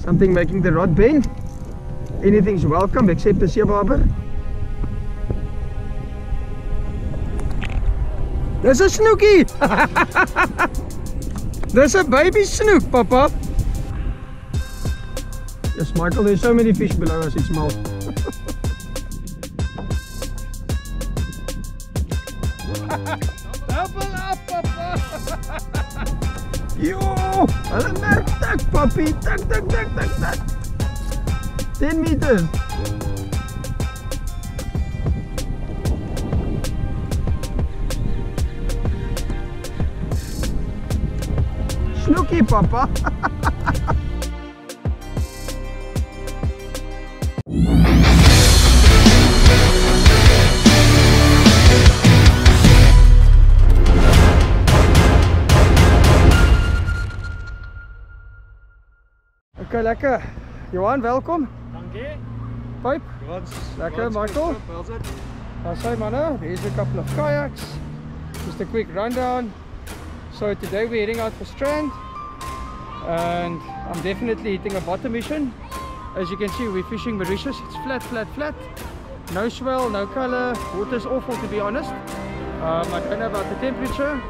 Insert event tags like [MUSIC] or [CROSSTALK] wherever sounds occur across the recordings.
Something making the rod bend. Anything's welcome except the seebarber. Dis 'n snoekie. [LAUGHS] Dis 'n baby snoek, papa. Yes, Michael, there's so many fish below us, it's small. Tak, papi. Tak, tak, tak, tak, tak. 10 meters. Snoekie, papa. [LAUGHS] Okay, lekker. Johan, welkom. Dankie. Pipe. Wat? Lekker, Michael. How's it? That's right, manne. There's a couple of kayaks. Just a quick rundown. So today we're heading out for Strand. And I'm definitely hitting a bottom mission. As you can see, we're fishing Mauritius. It's flat, flat, flat. No swell, no color. Water's awful, to be honest. Um, I don't know about the temperature.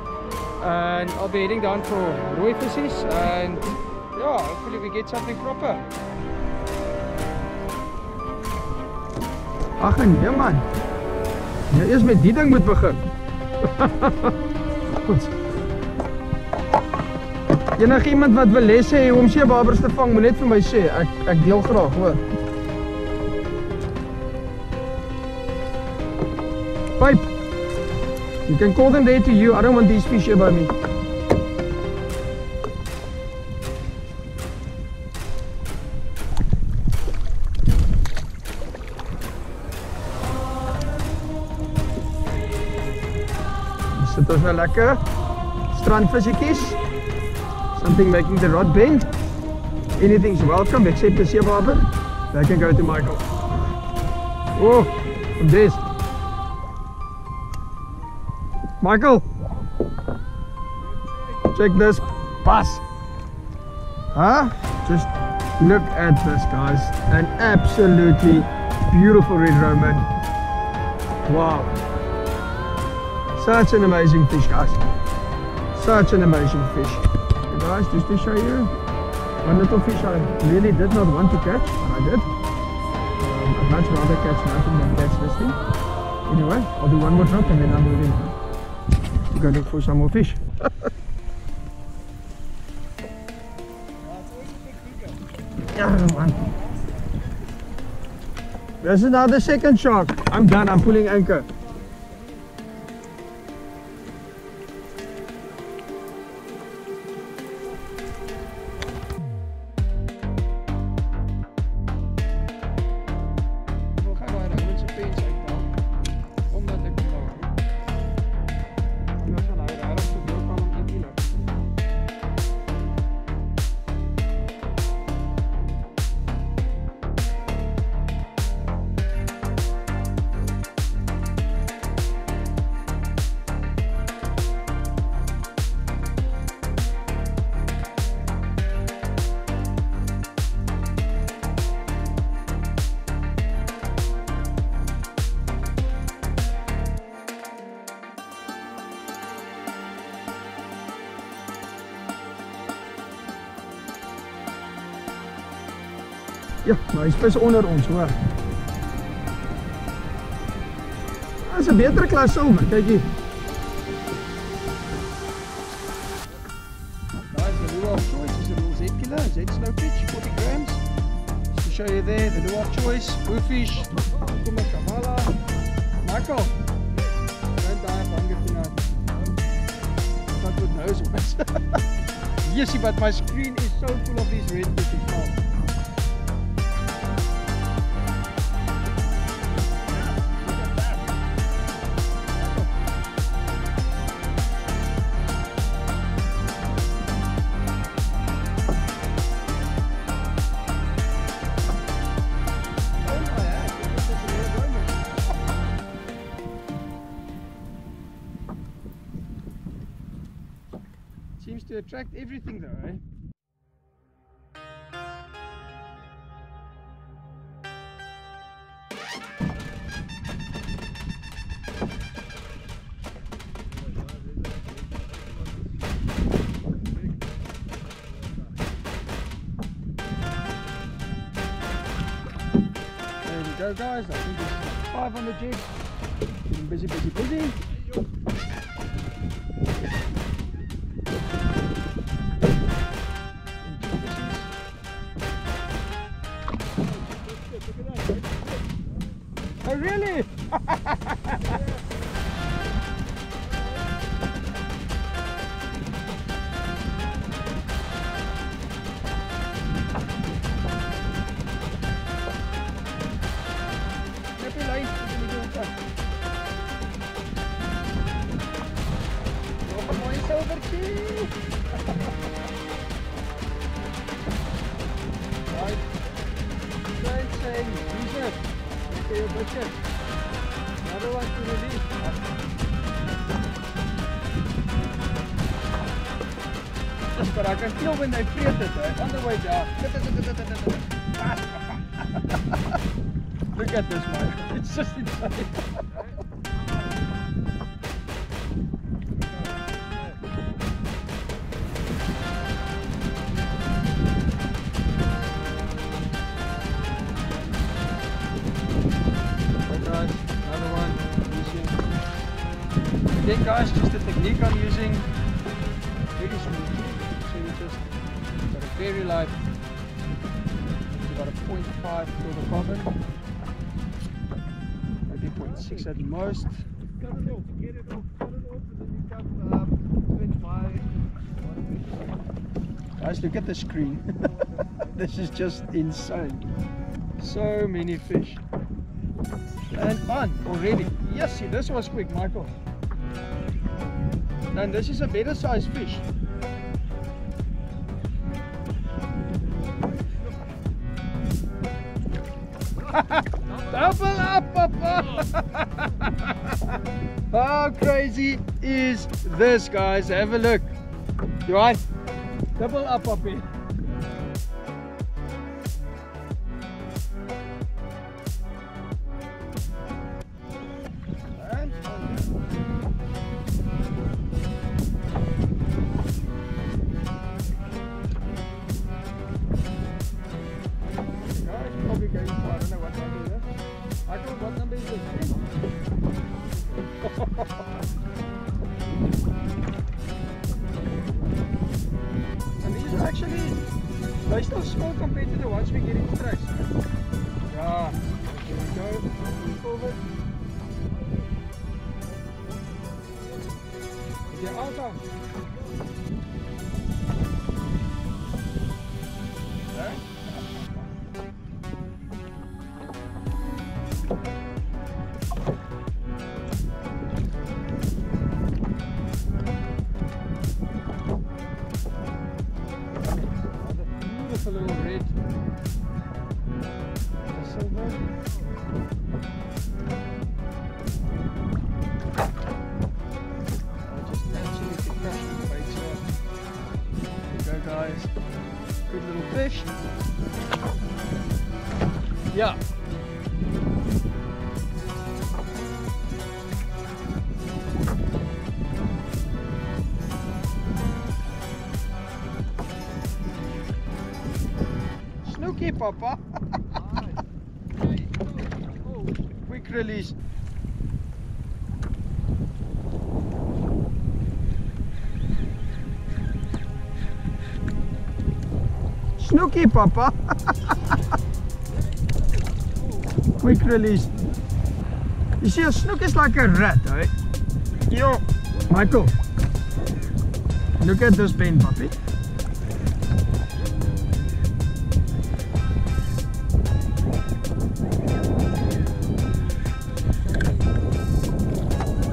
And I'll be heading down for Roy fishes. And yeah, hopefully we get something proper. Ag nee man. Jy eers met die ding moet begin. [LAUGHS] Goed. Enige iemand wat wil les hê om seebabers te vang, moet net vir my sê. Ek ek deel graag, hoor. Pipe. You can call them there to you. I don't want these fish here by me. Sit ons nou lekker. Strandvisjetjies. Something making the rod bend. Anything's welcome except the seebarber. They can go to Michael. Oh, this. Michael. Check this bus. Huh? Just look at this, guys. An absolutely beautiful red Roman. Wow. Such an amazing fish, guys. Such an amazing fish. Guys, just to show you one little fish I really did not want to catch, and I did. Um, I'd much rather catch nothing than catch this thing. Anyway, I'll do one more drop and then I'm moving to go look for some more fish. [LAUGHS] yeah, man. There's another second shark. I'm done. I'm pulling anchor. Ja, maar hy spis onder ons, hoor. Dit is 'n beter klas silwer, kyk hier. Guys, the choice is a little Z killer, Z slow pitch, 40 grams. To show you there, the lure of choice, bluefish, Kuma Kamala, Michael. Don't [LAUGHS] die of hunger tonight. Not with nose but my screen is so full of these red now. Go guys, I think it's five on jig. Getting busy, busy, busy. Oh really? [LAUGHS] Another one to release. But I can feel when they feel it, eh? on the way down. Look at this man, it's just insane. Again guys, just the technique I'm using. Very smooth. So you just got a very light. Got a 0.5 fluorocarbon. Maybe 0.6 at most. Guys, look at the screen. [LAUGHS] this is just insane. So many fish. And on already. Oh, yes, see, this was quick, Michael. And this is a better sized fish. [LAUGHS] Double up, Papa! [LAUGHS] How crazy is this, guys? Have a look. Want? Double up, Papi. [LAUGHS] And these are actually, they're still small compared to the ones we get in trace. Yeah, here we go, forward. Yeah, out There you go guys. Good little fish. Yeah. Snoekie, Papa. Quick release. Snoekie, Papa. [LAUGHS] Quick release. You see, a snoek is like a rat, right? Yo, Michael. Look at this pain, puppy.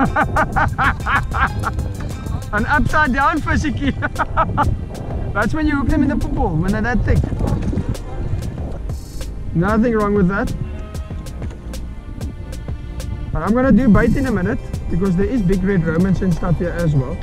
[LAUGHS] An upside down fishing [LAUGHS] That's when you hook them in the pool when they're that thick. Nothing wrong with that. But I'm gonna do bait in a minute because there is big red romans and stuff here as well.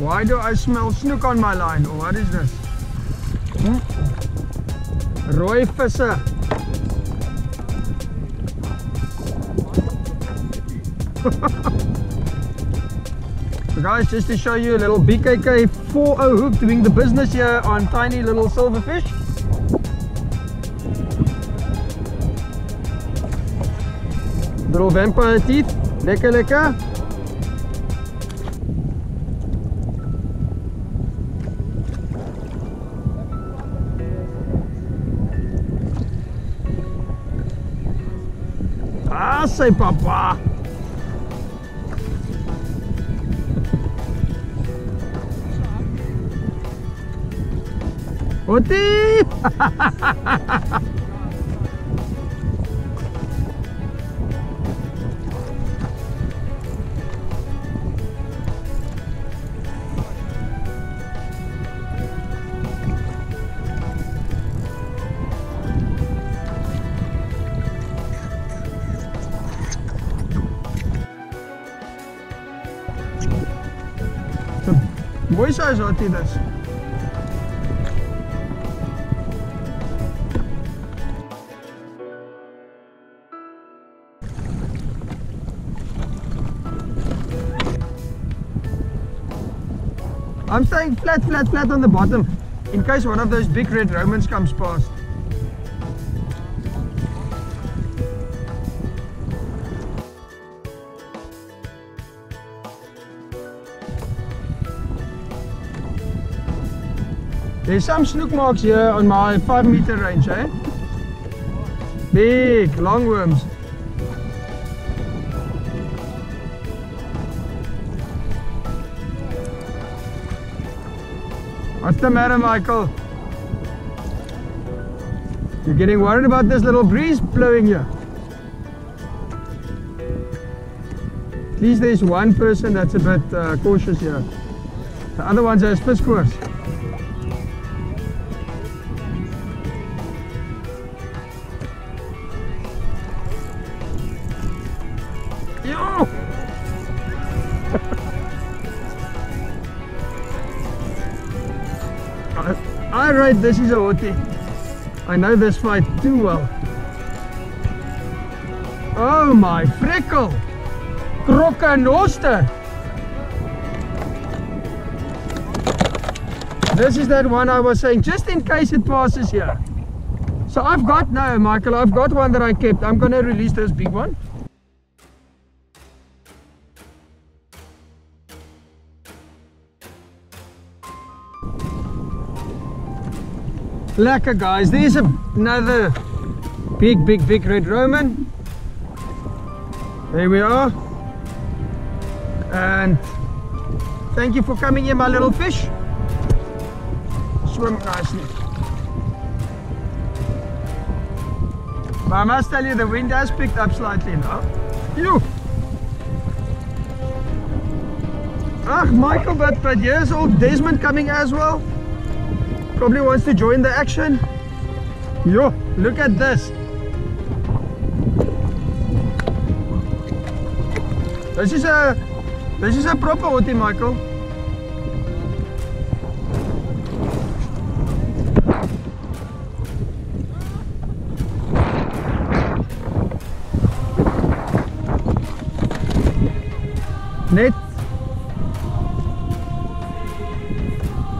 Why do I smell snoek on my line? Or what is this? Hmm? Rooi visse. [LAUGHS] so guys, just to show you a little BKK 4.0 hook doing the business here on tiny little silverfish. Little vampire teeth. Lekker, lekker. Say papa. Oti! [LAUGHS] I'm staying flat, flat, flat on the bottom in case one of those big red Romans comes past. There's some snoek marks here on my 5 meter range, eh? Big, long worms. What's the matter, Michael? You're getting worried about this little breeze blowing here. At least there's one person that's a bit uh, cautious here. The other ones are fish course. Alright, this is a Oti. I know this fight too well. Oh my and oyster! This is that one I was saying, just in case it passes here. So I've got, no Michael, I've got one that I kept. I'm gonna release this big one. Lekker guys, there's a, another big, big, big red Roman. There we are. And thank you for coming here, my little fish. Swim nicely. But I must tell you, the wind has picked up slightly now. You. Ah, Michael, but, but here's old Desmond coming as well. Probably wants to join the action. Yo, look at this. This is a this is a proper Oti, Michael. Net.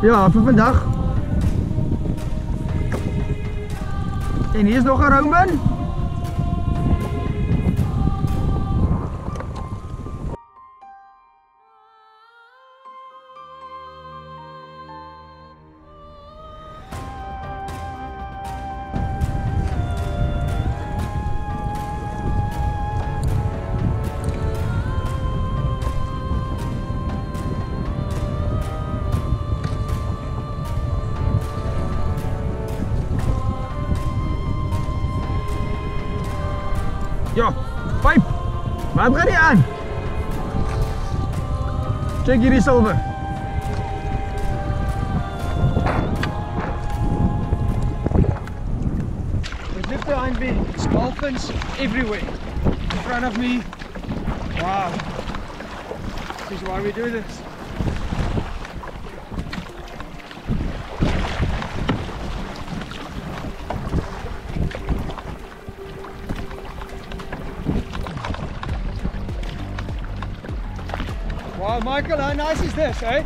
Ja, vir vandag. En hier's nog 'n Roman. Wat gaan die aan? Check hierdie silwer. But look behind me, dolphins everywhere. In front of me. Wow. This is why we do this. Oh, Michael, how nice is this, eh?